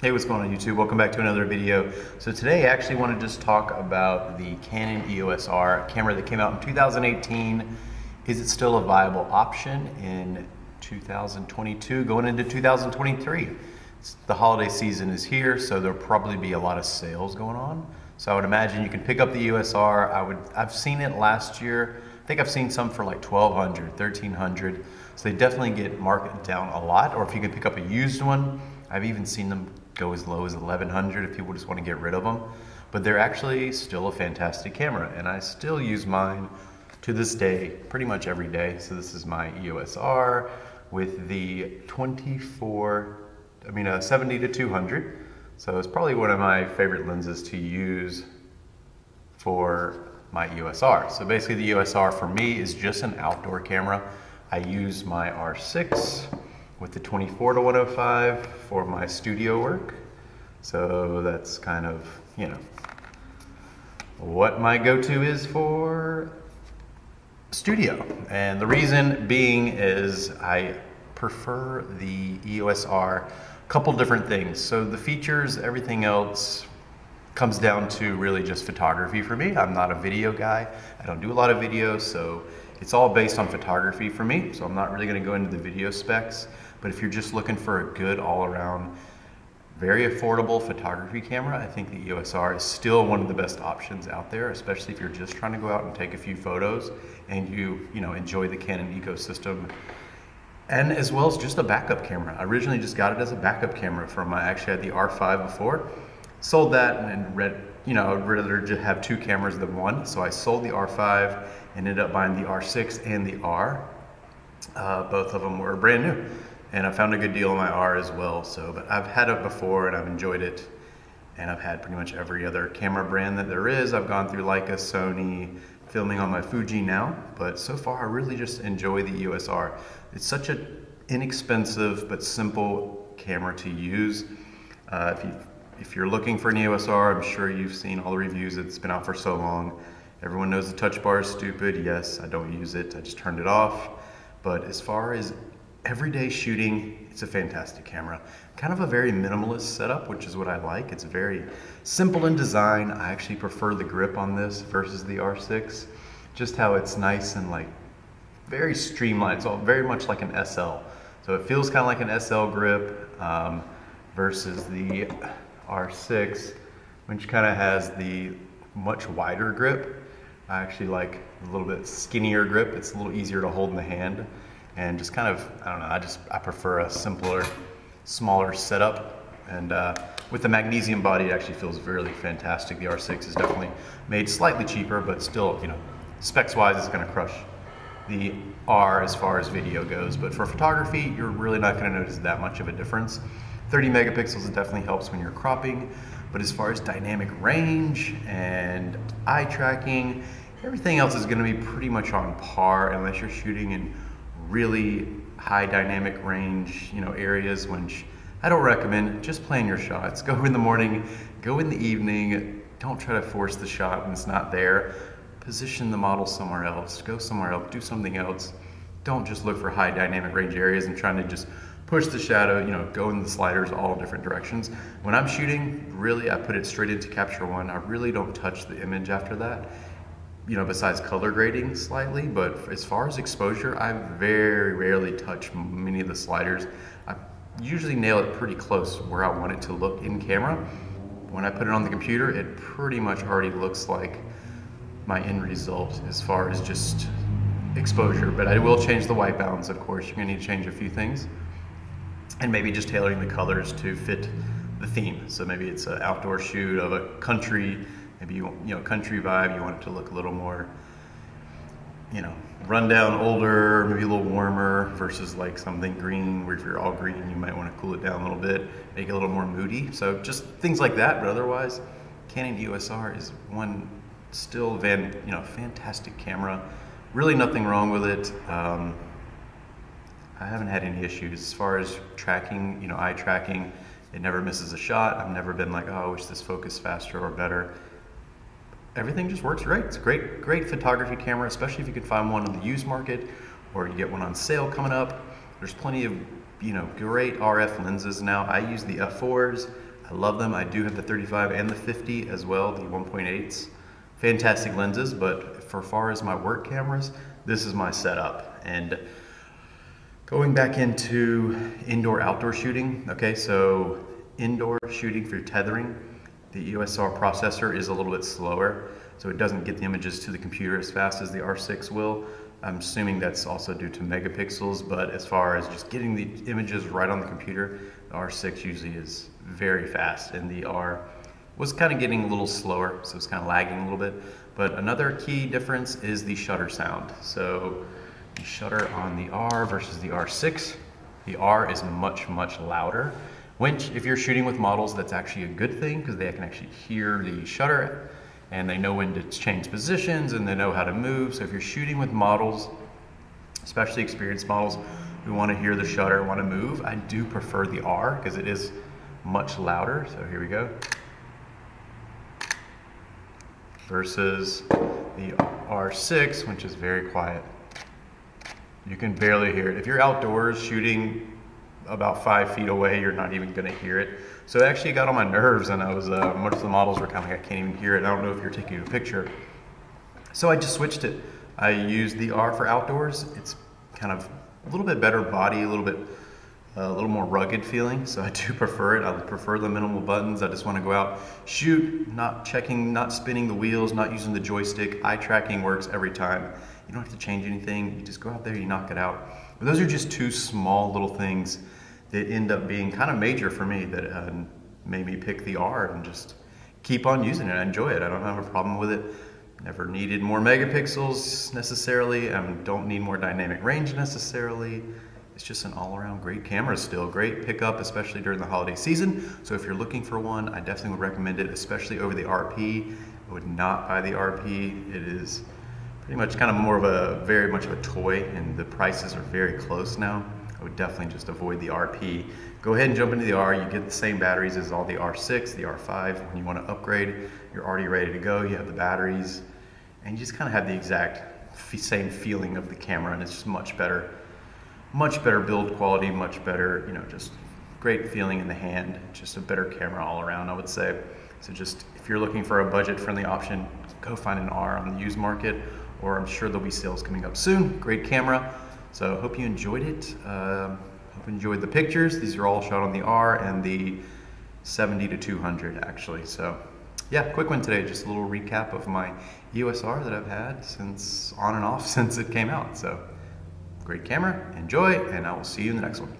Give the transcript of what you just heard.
Hey, what's going on YouTube? Welcome back to another video. So today I actually want to just talk about the Canon EOS R camera that came out in 2018. Is it still a viable option in 2022 going into 2023? The holiday season is here, so there'll probably be a lot of sales going on. So I would imagine you can pick up the EOS R. I would, I've seen it last year. I think I've seen some for like 1200, 1300. So they definitely get market down a lot. Or if you can pick up a used one, I've even seen them go as low as 1100 if people just want to get rid of them. But they're actually still a fantastic camera and I still use mine to this day, pretty much every day. So this is my EOS R with the 24, I mean a uh, 70 to 200. So it's probably one of my favorite lenses to use for my EOS R. So basically the EOS R for me is just an outdoor camera. I use my R6 with the 24 to 105 for my studio work. So that's kind of, you know, what my go-to is for studio. And the reason being is I prefer the EOS R a couple different things. So the features, everything else comes down to really just photography for me. I'm not a video guy. I don't do a lot of videos, so it's all based on photography for me. So I'm not really gonna go into the video specs. But if you're just looking for a good all around, very affordable photography camera, I think the EOS R is still one of the best options out there, especially if you're just trying to go out and take a few photos and you, you know, enjoy the Canon ecosystem. And as well as just a backup camera. I originally just got it as a backup camera from, I actually had the R5 before. Sold that and read, you know, I'd rather just have two cameras than one. So I sold the R5 and ended up buying the R6 and the R. Uh, both of them were brand new and I found a good deal on my R as well. So, but I've had it before and I've enjoyed it. And I've had pretty much every other camera brand that there is. I've gone through Leica, Sony, filming on my Fuji now. But so far, I really just enjoy the EOS R. It's such an inexpensive but simple camera to use. Uh, if, you, if you're looking for an EOS R, I'm sure you've seen all the reviews. It's been out for so long. Everyone knows the touch bar is stupid. Yes, I don't use it. I just turned it off. But as far as everyday shooting, it's a fantastic camera. Kind of a very minimalist setup, which is what I like. It's very simple in design. I actually prefer the grip on this versus the R6. Just how it's nice and like very streamlined. So very much like an SL. So it feels kind of like an SL grip um, versus the R6, which kind of has the much wider grip. I actually like a little bit skinnier grip. It's a little easier to hold in the hand and just kind of, I don't know, I just, I prefer a simpler, smaller setup. And uh, with the magnesium body, it actually feels really fantastic. The R6 is definitely made slightly cheaper, but still, you know, specs wise, it's gonna crush the R as far as video goes. But for photography, you're really not gonna notice that much of a difference. 30 megapixels, it definitely helps when you're cropping. But as far as dynamic range and eye tracking, everything else is gonna be pretty much on par unless you're shooting in really high dynamic range, you know, areas which I don't recommend. Just plan your shots. Go in the morning, go in the evening. Don't try to force the shot when it's not there. Position the model somewhere else. Go somewhere else. Do something else. Don't just look for high dynamic range areas and trying to just push the shadow, you know, go in the sliders all different directions. When I'm shooting, really, I put it straight into Capture One. I really don't touch the image after that you know, besides color grading slightly, but as far as exposure, I very rarely touch many of the sliders. I usually nail it pretty close where I want it to look in camera. When I put it on the computer, it pretty much already looks like my end result as far as just exposure, but I will change the white balance, of course. You're gonna need to change a few things. And maybe just tailoring the colors to fit the theme. So maybe it's an outdoor shoot of a country maybe you you know country vibe. You want it to look a little more, you know, rundown, older, maybe a little warmer versus like something green. Where if you're all green, you might want to cool it down a little bit, make it a little more moody. So just things like that. But otherwise, Canon EOS R is one still van you know fantastic camera. Really nothing wrong with it. Um, I haven't had any issues as far as tracking, you know, eye tracking. It never misses a shot. I've never been like, oh, I wish this focused faster or better everything just works great. It's a great, great photography camera, especially if you can find one on the used market or you get one on sale coming up. There's plenty of, you know, great RF lenses now. I use the F4s. I love them. I do have the 35 and the 50 as well, the 1.8s. Fantastic lenses, but for far as my work cameras, this is my setup. And going back into indoor outdoor shooting, okay, so indoor shooting for tethering, the EOS R processor is a little bit slower, so it doesn't get the images to the computer as fast as the R6 will. I'm assuming that's also due to megapixels, but as far as just getting the images right on the computer, the R6 usually is very fast, and the R was kind of getting a little slower, so it's kind of lagging a little bit. But another key difference is the shutter sound. So the shutter on the R versus the R6, the R is much, much louder. Which, if you're shooting with models, that's actually a good thing because they can actually hear the shutter and they know when to change positions and they know how to move. So if you're shooting with models, especially experienced models who want to hear the shutter, want to move, I do prefer the R because it is much louder. So here we go. Versus the R6, which is very quiet. You can barely hear it. If you're outdoors shooting about five feet away, you're not even gonna hear it. So it actually got on my nerves and I was, uh, most of the models were kind of like, I can't even hear it. I don't know if you're taking a picture. So I just switched it. I used the R for outdoors. It's kind of a little bit better body, a little bit, uh, a little more rugged feeling. So I do prefer it. I prefer the minimal buttons. I just want to go out, shoot, not checking, not spinning the wheels, not using the joystick. Eye tracking works every time. You don't have to change anything. You just go out there, you knock it out. But those are just two small little things that ended up being kind of major for me that uh, made me pick the R and just keep on using it. I enjoy it. I don't have a problem with it. Never needed more megapixels necessarily. I um, don't need more dynamic range necessarily. It's just an all-around great camera still. Great pickup, especially during the holiday season. So if you're looking for one, I definitely would recommend it, especially over the RP. I would not buy the RP. It is pretty much kind of more of a, very much of a toy and the prices are very close now. I would definitely just avoid the RP. Go ahead and jump into the R. You get the same batteries as all the R6, the R5. When you want to upgrade, you're already ready to go. You have the batteries, and you just kind of have the exact same feeling of the camera, and it's just much better, much better build quality, much better, you know, just great feeling in the hand. Just a better camera all around, I would say. So just if you're looking for a budget-friendly option, go find an R on the used market, or I'm sure there'll be sales coming up soon. Great camera. So hope you enjoyed it. Um, hope you enjoyed the pictures. These are all shot on the R and the 70 to 200 actually. So yeah, quick one today. Just a little recap of my EOS R that I've had since on and off since it came out. So great camera, enjoy, and I will see you in the next one.